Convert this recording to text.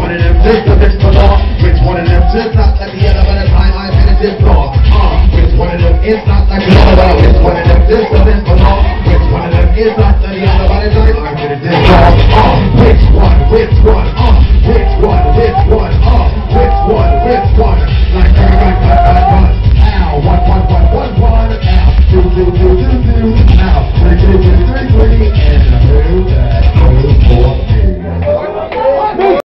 one of them lives with this law? Which one of them does not let the other one time I and it is law? Uh, which one of them is not like the other one? Which one of them lives with this law? Which one of them is not like the other one time I'm and it is law? Uh, which one? Which one? Uh, which one? Which one? Uh, which one? Which one? Like run, run, run, run, run. Ow, one, one, one, one, one. Ow, do, do, do, do, do. Ow, three.